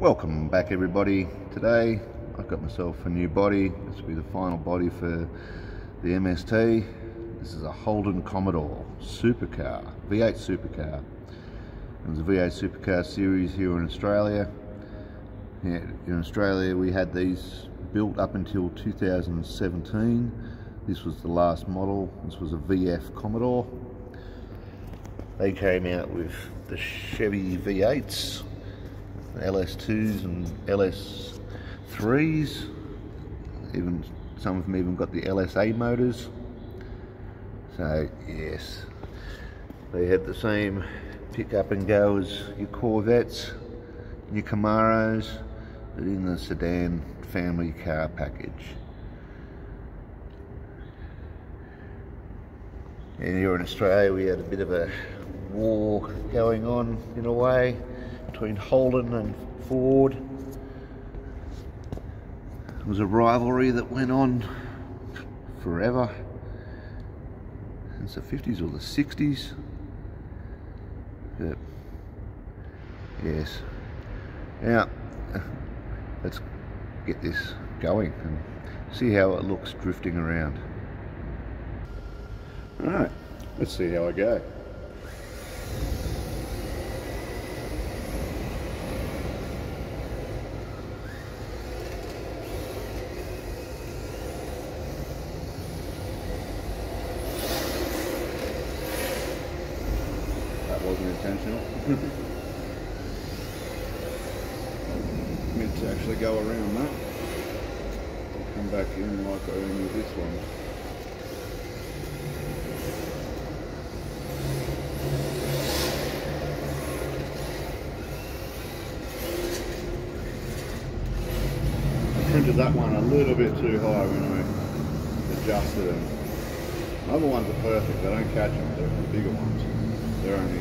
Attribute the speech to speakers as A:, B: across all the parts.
A: Welcome back everybody. Today I've got myself a new body. This will be the final body for the MST. This is a Holden Commodore supercar, V8 supercar. It was a V8 supercar series here in Australia. Yeah, in Australia we had these built up until 2017. This was the last model. This was a VF Commodore. They came out with the Chevy V8s LS2s and LS3s. Even some of them even got the LSA motors. So yes, they had the same pick up and go as your Corvettes, your Camaros, but in the sedan family car package. And here in Australia we had a bit of a war going on in a way between Holden and Ford. It was a rivalry that went on forever since the 50s or the 60s. But yes. Now let's get this going and see how it looks drifting around. Alright, let's see how I go. Wasn't meant to actually go around that. Come back in like I with this one. I printed that one a little bit too high when I adjusted them. Other ones are perfect, they don't catch them, they're the bigger ones they're only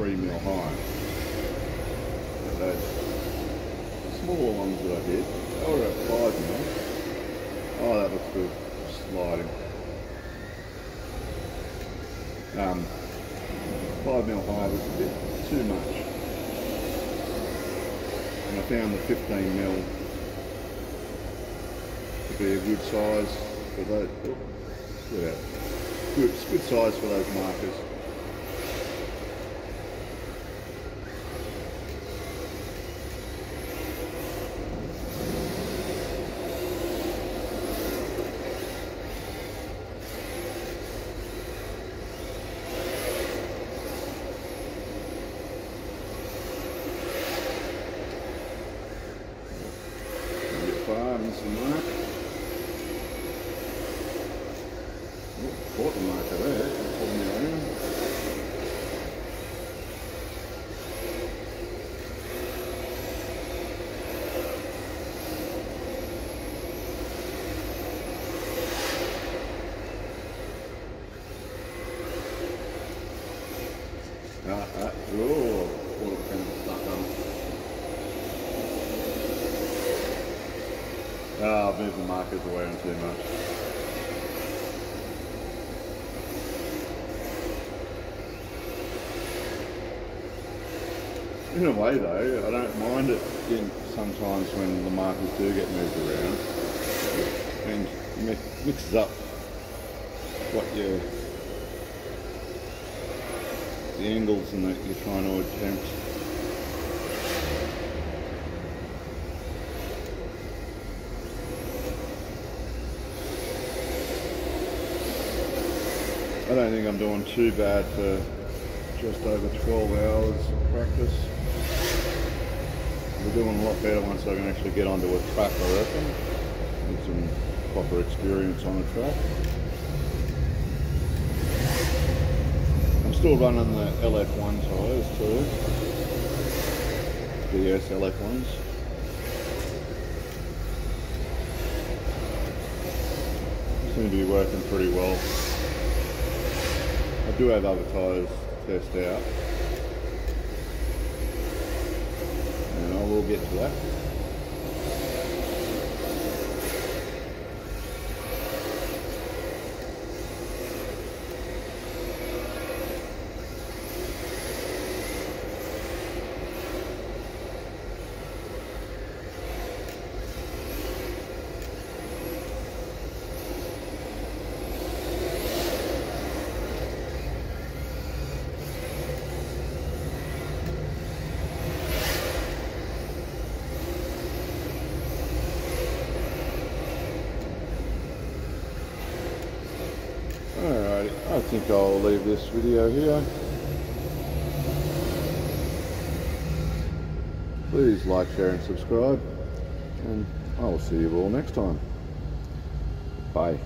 A: three mil high. But those smaller ones that I did, they were at five mil. Oh, that looks good. Sliding. Um, five mil high was a bit too much. And I found the 15 mil to be a good size for those. Oh, yeah, good, good size for those markers. Some mark. Oh, caught the marker there, pull me. Ah, ah, oh, all kind of stuck on. Oh, I've moved the markers on too much. In a way though, I don't mind it sometimes when the markers do get moved around and mixes up what you the angles and that you're trying to attempt I don't think I'm doing too bad for just over 12 hours of practice. We're doing a lot better once I can actually get onto a track, I reckon. With some proper experience on a track. I'm still running the LF1 tyres too. DS LF1s. Seem to be working pretty well. Do have other tyres test out. And I will get to that. I think I'll leave this video here. Please like, share and subscribe and I will see you all next time. Bye.